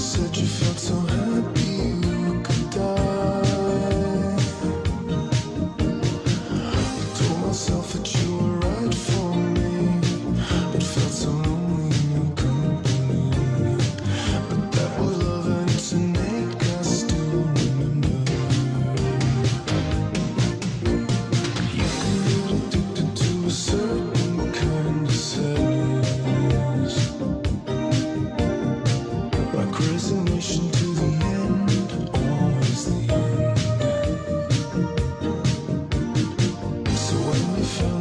said you felt destination to the end, always the end. So when we found